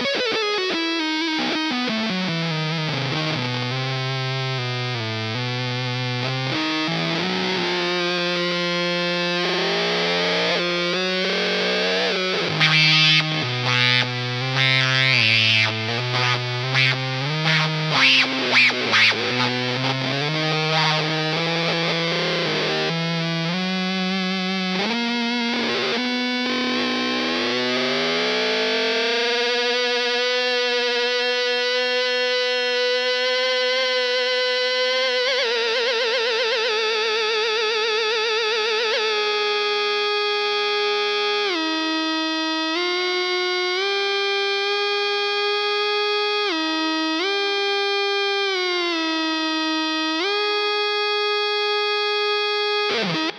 you You.